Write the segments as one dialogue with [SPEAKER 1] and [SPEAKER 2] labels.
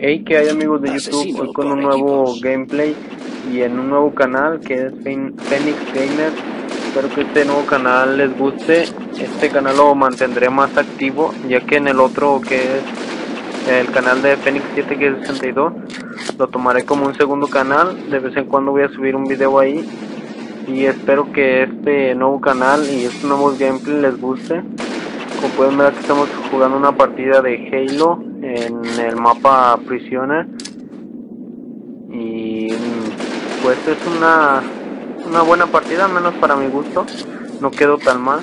[SPEAKER 1] Hey, que hay amigos de YouTube hoy con un nuevo gameplay y en un nuevo canal que es Phoenix Gamer. Espero que este nuevo canal les guste. Este canal lo mantendré más activo ya que en el otro que es el canal de Phoenix 7 que es 62 lo tomaré como un segundo canal. De vez en cuando voy a subir un video ahí y espero que este nuevo canal y estos nuevos gameplay les guste. Como pueden ver aquí estamos jugando una partida de Halo en el mapa Prisoner y pues es una una buena partida menos para mi gusto. No quedó tan mal.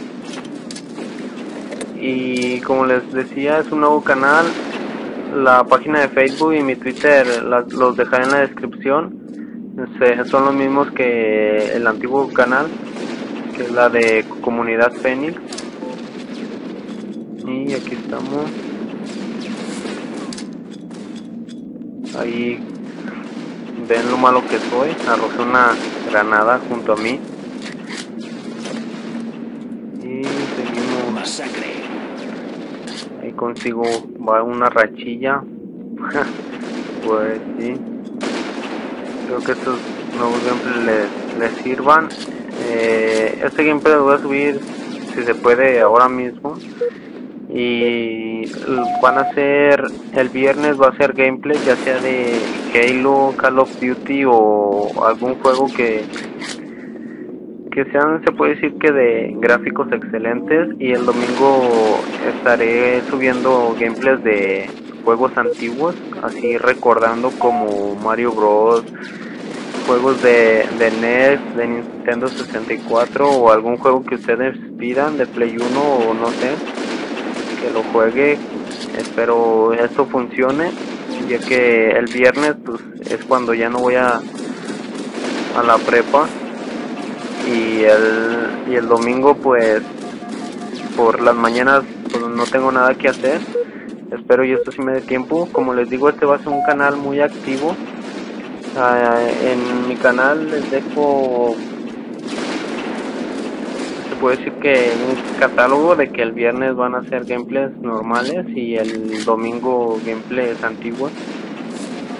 [SPEAKER 1] Y como les decía es un nuevo canal. La página de Facebook y mi Twitter los dejaré en la descripción. Son los mismos que el antiguo canal que es la de comunidad Phoenix y aquí estamos Ahí ven lo malo que soy. Arrojé una granada junto a mí. Y seguimos.
[SPEAKER 2] Masacre.
[SPEAKER 1] Ahí consigo una rachilla. pues sí. Creo que estos nuevos gameplays les, les sirvan. Eh, este gameplay lo voy a subir si se puede ahora mismo y van a ser el viernes va a ser gameplay ya sea de Halo, Call of Duty o algún juego que que sean se puede decir que de gráficos excelentes. Y el domingo estaré subiendo gameplays de juegos antiguos así recordando como Mario Bros juegos de, de NES, de Nintendo 64 o algún juego que ustedes pidan de Play 1 o no sé lo juegue. Espero esto funcione, ya que el viernes pues, es cuando ya no voy a, a la prepa y el, y el domingo pues por las mañanas pues, no tengo nada que hacer. Espero y esto sí me dé tiempo. Como les digo, este va a ser un canal muy activo. Ah, en mi canal les dejo puedo decir que un catálogo de que el viernes van a ser gameplays normales y el domingo gameplays antiguos.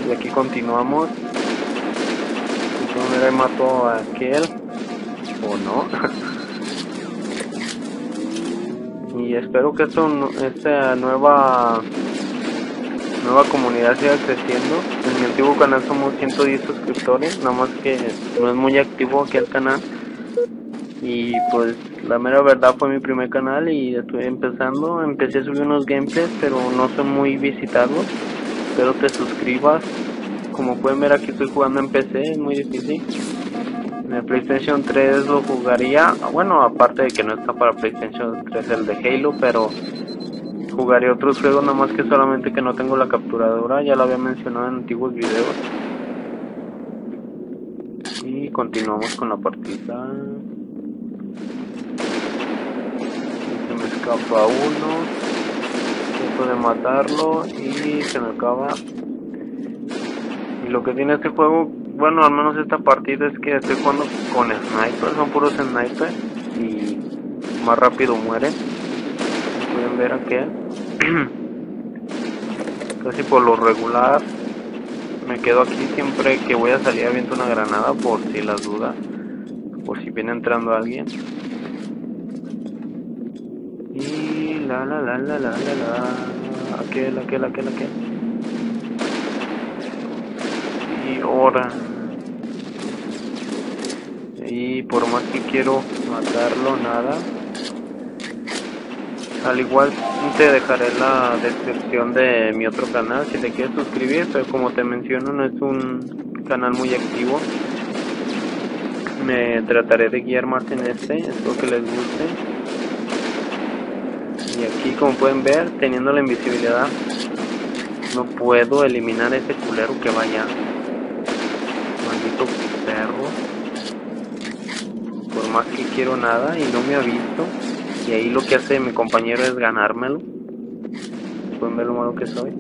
[SPEAKER 1] Y aquí continuamos. Entonces mato a aquel o no. y espero que esto, esta nueva nueva comunidad siga creciendo. En mi antiguo canal somos 110 suscriptores, nada más que no es muy activo aquí el canal y pues la mera verdad fue mi primer canal y estoy empezando, empecé a subir unos gameplays pero no son muy visitados, espero te suscribas, como pueden ver aquí estoy jugando en PC, es muy difícil, en el PlayStation 3 lo jugaría, bueno aparte de que no está para PlayStation 3 el de Halo, pero jugaría otros juegos nada más que solamente que no tengo la capturadora, ya lo había mencionado en antiguos videos. Y continuamos con la partida. Escapa uno trato de matarlo y se me acaba. Y lo que tiene este juego bueno al menos esta partida es que estoy jugando con sniper son puros sniper y más rápido muere. Pueden ver aquel casi por lo regular me quedo aquí siempre que voy a salir aviento una granada por si las dudas por si viene entrando alguien la la la la la la aquel aquel aquel aquel. Y ahora. Y por más que quiero matarlo nada. Al igual te dejaré la descripción de mi otro canal. Si te quieres suscribir pero como te menciono no es un canal muy activo. Me trataré de guiar más en este espero que les guste y aquí como pueden ver teniendo la invisibilidad no puedo eliminar ese culero que vaya. Maldito perro. Por más que quiero nada y no me ha visto y ahí lo que hace mi compañero es ganármelo. Pueden ver lo malo que soy.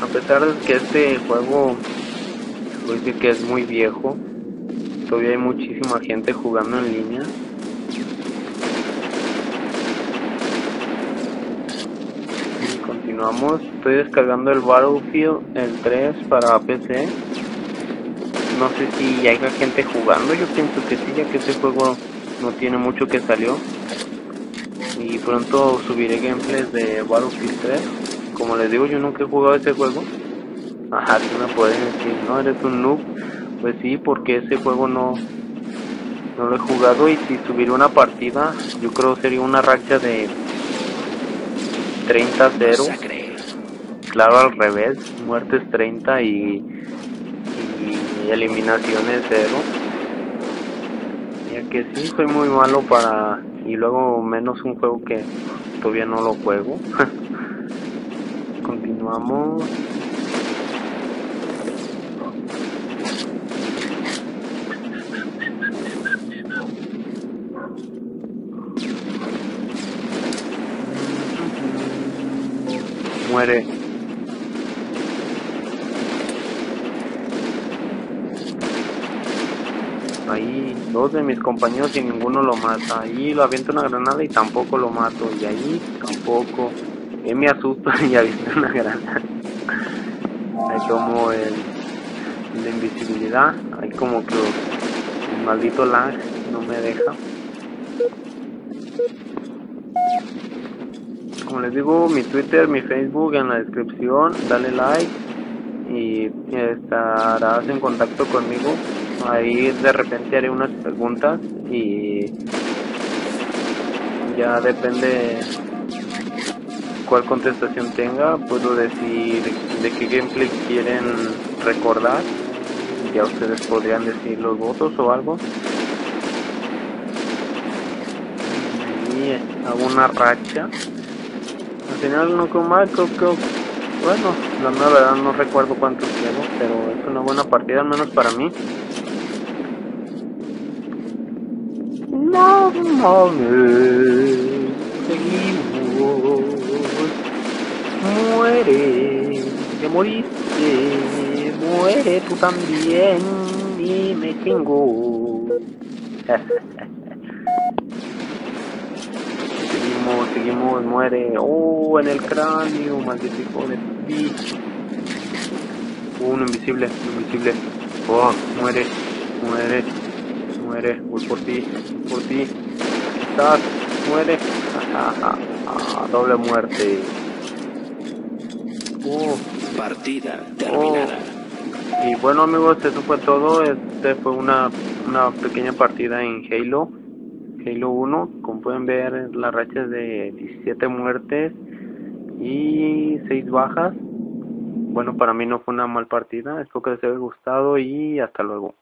[SPEAKER 1] A pesar de que este juego voy a decir que es muy viejo todavía hay muchísima gente jugando en línea continuamos. Estoy descargando el Battlefield, el 3 para PC. No sé si haya gente jugando, yo pienso que sí, ya que ese juego no tiene mucho que salió. Y pronto subiré gameplays de Battlefield 3. Como les digo, yo nunca he jugado ese juego. Ajá, tú me puedes decir, no, eres un noob. Pues sí, porque ese juego no, no lo he jugado y si subiré una partida, yo creo sería una racha de 30-0. Claro, al revés, muertes 30 y, y eliminaciones 0. Ya que sí, soy muy malo para... Y luego menos un juego que todavía no lo juego. Continuamos. muere. Ahí dos de mis compañeros y ninguno lo mata. Ahí lo aviento una granada y tampoco lo mato. Y ahí tampoco. Me asusto y aviento una granada. Ahí tomo el, la invisibilidad. Ahí como que el maldito lag no me deja. como les digo, mi Twitter, mi Facebook en la descripción, dale like y estarás en contacto conmigo. Ahí de repente haré unas preguntas y ya depende cuál contestación tenga, puedo decir de qué gameplay quieren recordar. Ya ustedes podrían decir los votos o algo. Y hago una racha al final no como mal, creo que... Bueno, la verdad no recuerdo cuántos tengo, pero es una buena partida, al menos para mí. Mames, seguimos. Muere, te moriste, muere tú también y me tengo. seguimos, muere. Oh, en el cráneo, maldito hijo de bicho. uno invisible, invisible. Oh, muere, muere, muere. Voy por ti, por ti. Estás, muere. Doble muerte.
[SPEAKER 2] Oh. Partida terminada.
[SPEAKER 1] Oh. Y bueno amigos, eso fue todo. Este fue una, una pequeña partida en Halo. Halo 1, como pueden ver la racha de 17 muertes y 6 bajas. Bueno, para mí no fue una mal partida, espero que les haya gustado y hasta luego.